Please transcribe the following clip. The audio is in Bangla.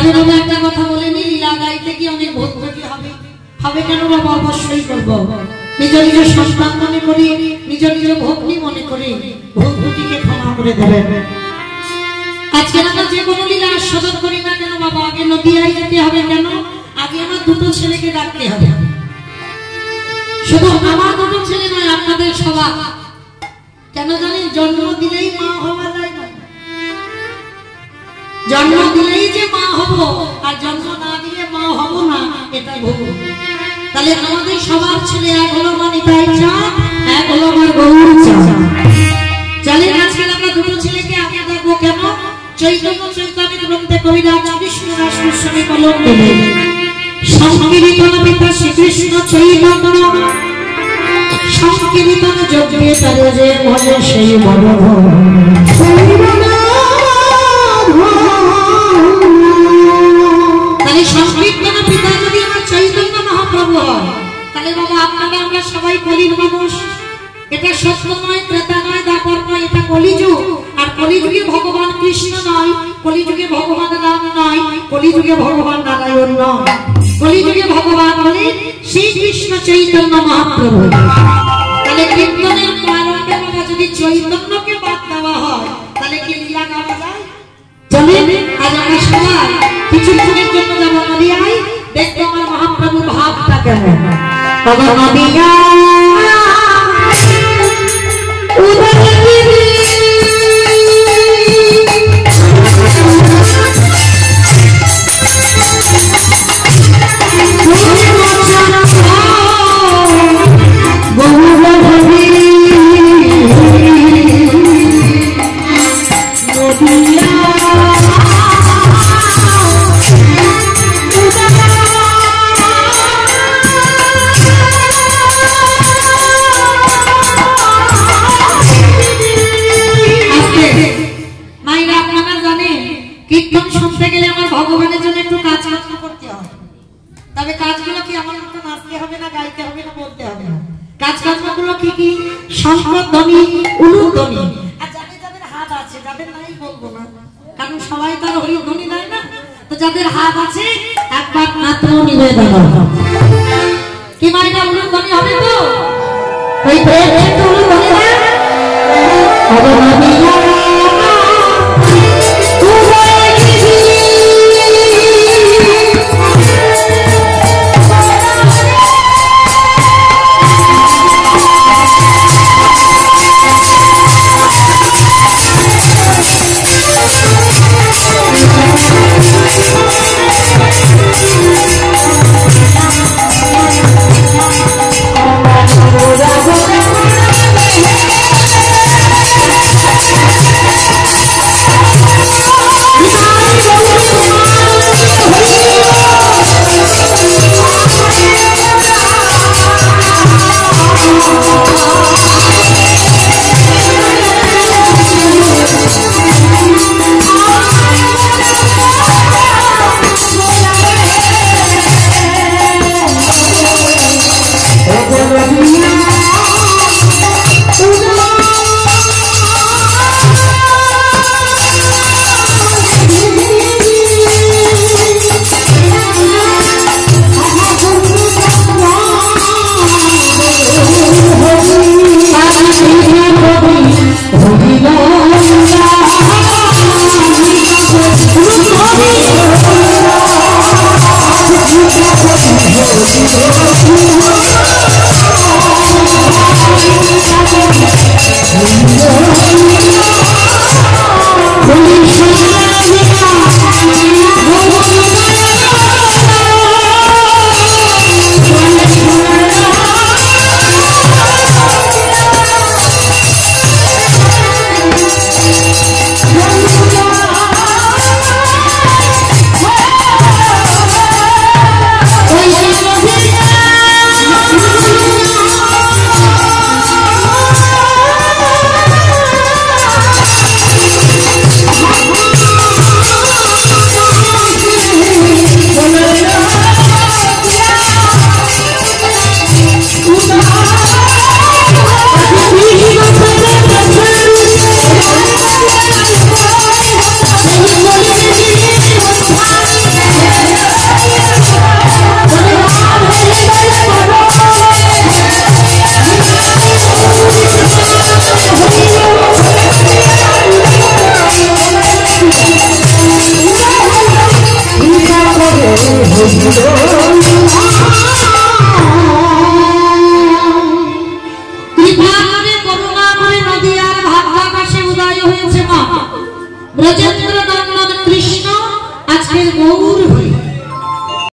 তবে বাবা একটা কথা বলে নি লীলা গাইতে কি অনেক ভোগ ভোগী হবে। হবে কেন বাবা? অবশ্যই করব। নিজ নিজ সন্তান মনে করি, নিজ নিজ ভগ্নি মনে করি ভোগ ক্ষমা করে দেবেন আজকে আমরা যে কোনো লীলা আস্বাদন করি না কেন বাবা? আগে নদিয়ায় যেতে হবে কেন? আগে আমার দুটো ছেলেকে ডাকতে হবে। শুধু আমার দুটো ছেলে নয়, আপনাদের সবার। কেন জানেন? জন্ম দিলেই মা হওয়া যায়। জন্ম দিলেই যে মা হব, আর জন্ম না দিলে মা হব না এটা ভুল। তাহলে আমাদের সবার ছেলে এক হলো মানে তাই চা এক হলো আমার গৌর চা চলেন আজকে আমরা দুটো ছেলেকে আগে দেখব কেন চৈতন্য চৈতন্য গ্রন্থে কবিরাজ কৃষ্ণ দাস গোস্বামী কলম দেবে সংকীর্তন পিতা শ্রীকৃষ্ণ চৈতন্য। সংকীর্তন যজ্ঞে তারে যে ভজে সেই বড় তাহলে বাবা আপনারা আমরা সবাই কলির মানুষ। এটা সত্য নয় ক্রেতা নয়, দাপর নয়, এটা কলিযুগ। আর কলিযুগে ভগবান কৃষ্ণ নয়, কলিযুগে ভগবান রাম নয়, কলিযুগে ভগবান নারায়ণ নয়। কলিযুগে ভগবান হলে শ্রীকৃষ্ণ চৈতন্য মহাপ্রভু। তাহলে কীর্তনের প্রারম্ভে বাবা, যদি চৈতন্যকে বাদ দেওয়া হয়, তাহলে কি লীলা গাওয়া যায়? আজ আমরা সবাই কিছুক্ষণের জন্য যাব দেখব আমার ভাবটা কেমন। বাবা নদিয়া তবে কাজগুলো কি আমার মতো নাচতে হবে না গাইতে হবে না বলতে হবে না? কাজ কাজগুলো কি? কি শঙ্করধ্বনি উলুধ্বনি আর যাদের যাদের হাত আছে, যাদের নাই বলব না। কারণ সবাই তার হরিধ্বনি দেয় না। তো যাদের হাত আছে, একবার মাত্র নিবেদন কি মাইনা উলুধ্বনি হবে তো? ওই প্রেম একটু উলুধ্বনি দেয় হবে নদিয়া Oh,